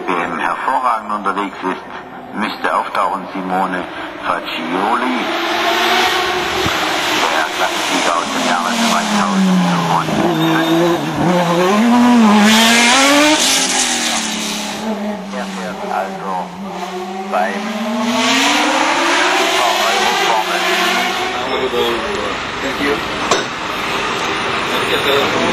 hervorragend unterwegs ist, müsste auftauchen Simone Faccioli, der Klassensieger aus dem Jahre 2000. Er fährt also beim Euro-Formel. Thank you.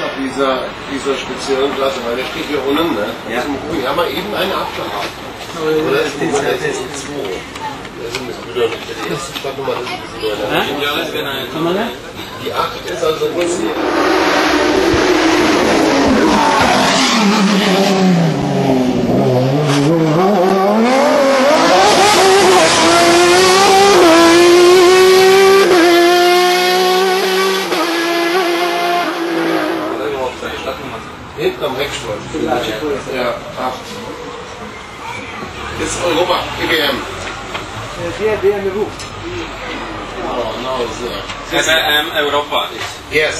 Nach dieser, dieser speziellen Klasse, weil der steht hier unten, ne? Ja. Grün. Haben wir eben eine Abschlag. Oder ist Nummer das ist zwei? Das ist ein bisschen blöd. Die erste Startnummer ist ein bisschen blöd. Hä? Komm mal her. Die 8 ist also nicht Oh, go back. ABM. Yeah, ABM no, it's uh, Europa. Yes.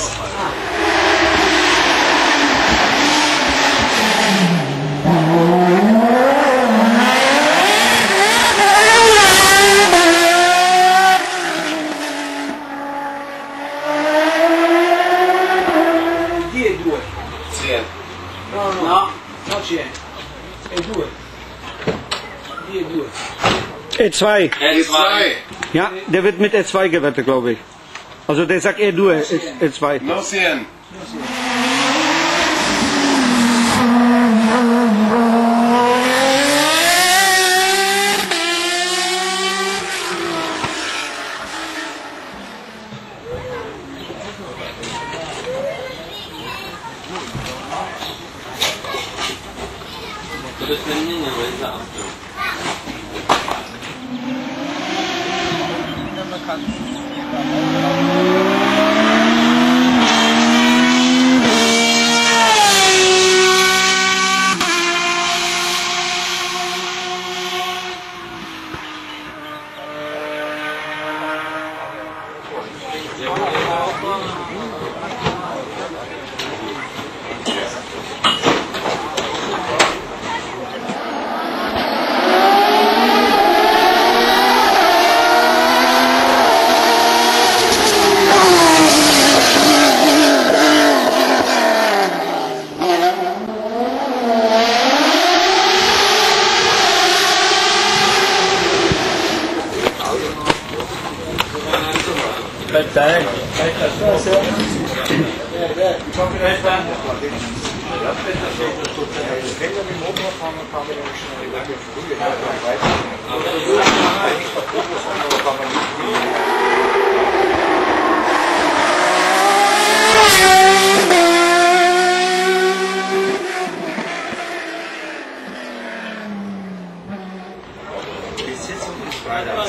Due. Sì. No, no, no. no c'è. Chi è due? E2. E2. Ja, der wird mit E2 gewettet, glaube ich. Also der sagt E2, E2. No 10. To jest mnie nie będzie auto. Wenn wir mit dem Copyright Die Sitzung ist weiter.